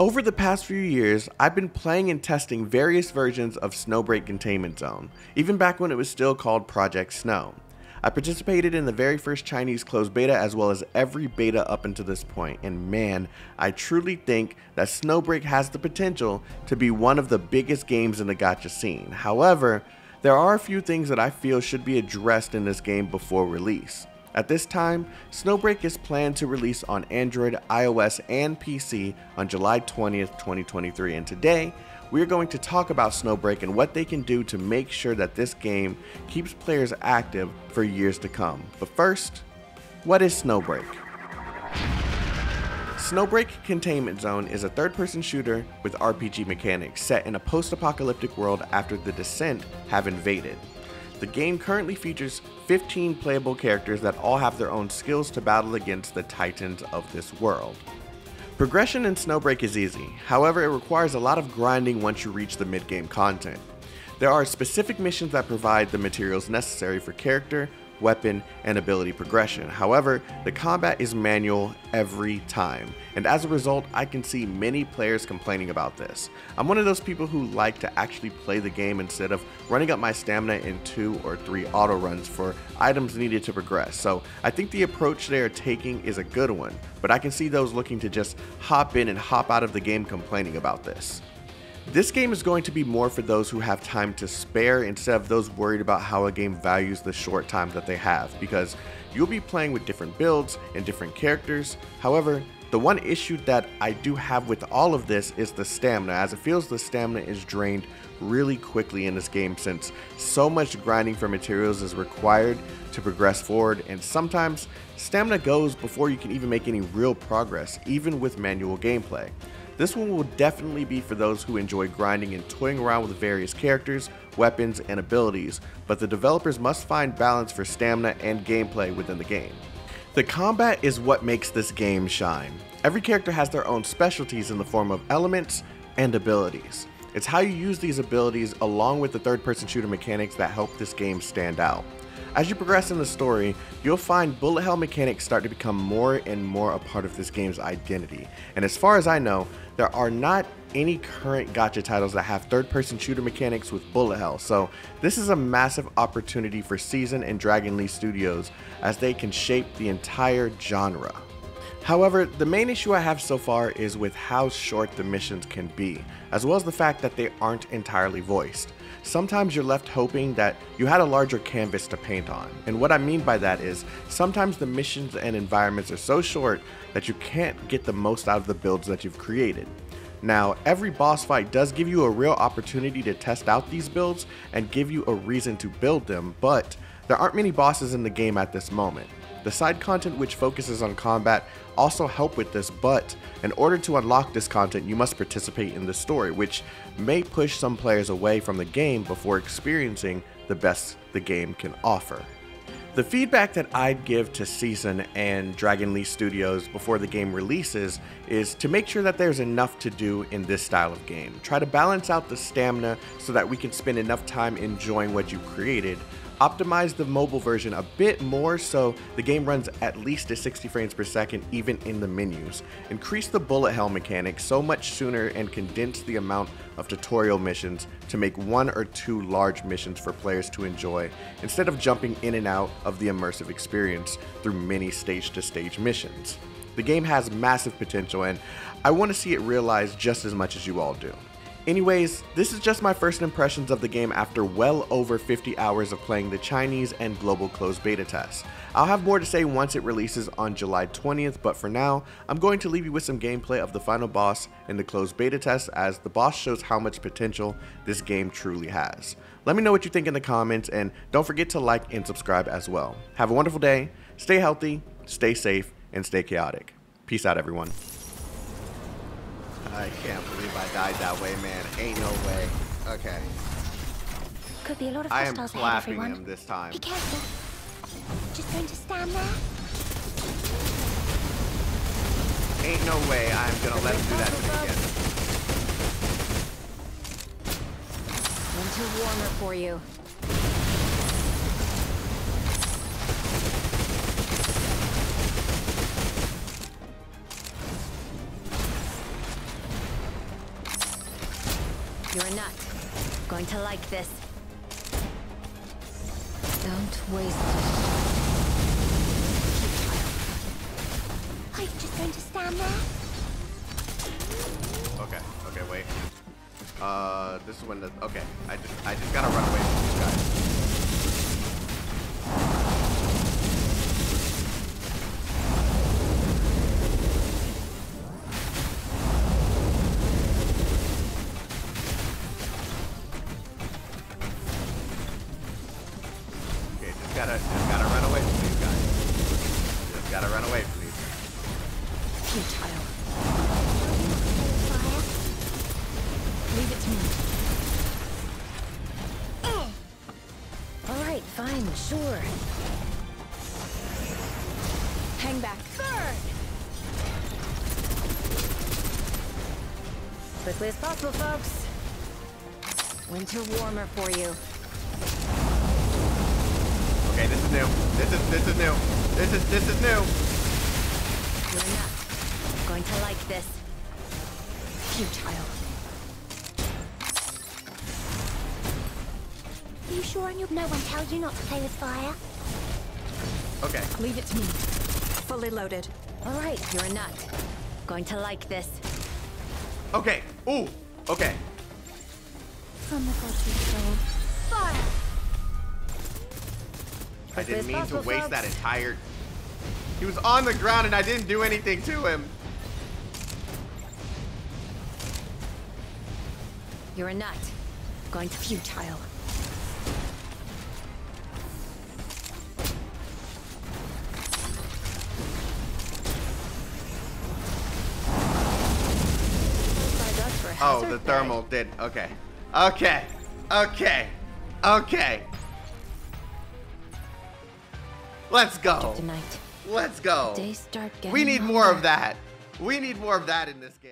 Over the past few years, I've been playing and testing various versions of Snowbreak Containment Zone, even back when it was still called Project Snow. I participated in the very first Chinese closed beta as well as every beta up until this point, and man, I truly think that Snowbreak has the potential to be one of the biggest games in the gacha scene. However, there are a few things that I feel should be addressed in this game before release. At this time, Snowbreak is planned to release on Android, iOS, and PC on July 20th, 2023, and today we are going to talk about Snowbreak and what they can do to make sure that this game keeps players active for years to come. But first, what is Snowbreak? Snowbreak Containment Zone is a third person shooter with RPG mechanics set in a post apocalyptic world after the Descent have invaded. The game currently features 15 playable characters that all have their own skills to battle against the titans of this world. Progression in Snowbreak is easy, however it requires a lot of grinding once you reach the mid-game content. There are specific missions that provide the materials necessary for character, weapon, and ability progression. However, the combat is manual every time, and as a result, I can see many players complaining about this. I'm one of those people who like to actually play the game instead of running up my stamina in two or three auto runs for items needed to progress, so I think the approach they are taking is a good one, but I can see those looking to just hop in and hop out of the game complaining about this. This game is going to be more for those who have time to spare instead of those worried about how a game values the short time that they have, because you'll be playing with different builds and different characters. However, the one issue that I do have with all of this is the stamina, as it feels the stamina is drained really quickly in this game since so much grinding for materials is required to progress forward, and sometimes stamina goes before you can even make any real progress, even with manual gameplay. This one will definitely be for those who enjoy grinding and toying around with various characters, weapons, and abilities, but the developers must find balance for stamina and gameplay within the game. The combat is what makes this game shine. Every character has their own specialties in the form of elements and abilities. It's how you use these abilities along with the third person shooter mechanics that help this game stand out. As you progress in the story, you'll find bullet hell mechanics start to become more and more a part of this game's identity. And as far as I know, there are not any current gacha titles that have third person shooter mechanics with bullet hell, so this is a massive opportunity for Seasun and Dragon Lee Studios as they can shape the entire genre. However, the main issue I have so far is with how short the missions can be, as well as the fact that they aren't entirely voiced sometimes you're left hoping that you had a larger canvas to paint on. And what I mean by that is sometimes the missions and environments are so short that you can't get the most out of the builds that you've created. Now, every boss fight does give you a real opportunity to test out these builds and give you a reason to build them, but there aren't many bosses in the game at this moment. The side content which focuses on combat also help with this, but in order to unlock this content, you must participate in the story, which may push some players away from the game before experiencing the best the game can offer. The feedback that I'd give to Seasun and Dragon Lee Studios before the game releases is to make sure that there's enough to do in this style of game. Try to balance out the stamina so that we can spend enough time enjoying what you created, Optimize the mobile version a bit more so the game runs at least at 60 frames per second even in the menus. Increase the bullet hell mechanic so much sooner and condense the amount of tutorial missions to make one or two large missions for players to enjoy instead of jumping in and out of the immersive experience through many stage to stage missions. The game has massive potential and I want to see it realized just as much as you all do. Anyways, this is just my first impressions of the game after well over 50 hours of playing the Chinese and global closed beta tests. I'll have more to say once it releases on July 20th, but for now, I'm going to leave you with some gameplay of the final boss in the closed beta test as the boss shows how much potential this game truly has. Let me know what you think in the comments and don't forget to like and subscribe as well. Have a wonderful day, stay healthy, stay safe, and stay chaotic. Peace out everyone. I can't believe I died that way, man. Ain't no way. Okay. Could be a lot of I am ahead, clapping him this time. Be careful. Just going to stand there. Ain't no way I'm gonna let him do that to me again. Winter warmer for you. You're a nut. Going to like this. Don't waste it. Are you just going to stand there? Okay, okay, wait. Uh, this is when the, okay. I just, I just gotta run away from these guys. Gotta run away from these. Futile. Fire? Leave it to me. All right, fine, sure. Hang back. Burn! Quickly as possible, folks. Winter warmer for you. Okay, this is new. This is, this is new. This is, this is new. You're a nut. Going to like this. Futile. Are you sure and you no one tells you not to play with fire? Okay. Leave it to me. Fully loaded. All right, you're a nut. Going to like this. Okay. Ooh. Okay. From the gods of soul. I didn't mean to waste that entire. He was on the ground and I didn't do anything to him. You're a nut. Going to Futile. By us for Oh, the thermal did. Okay. Okay. Okay. Okay. Let's go. Tonight. Let's go. We need more of that. We need more of that in this game.